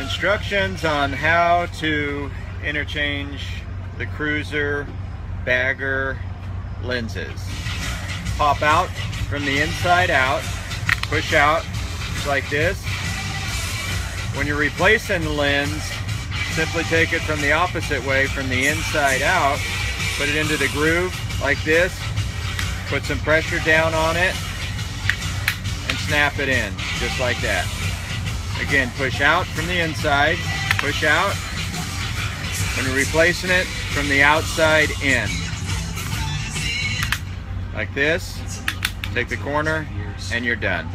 Instructions on how to interchange the cruiser bagger lenses. Pop out from the inside out, push out like this. When you're replacing the lens, simply take it from the opposite way, from the inside out, put it into the groove like this, put some pressure down on it, and snap it in, just like that. Again, push out from the inside, push out. You're replacing it, from the outside in. Like this, take the corner, and you're done.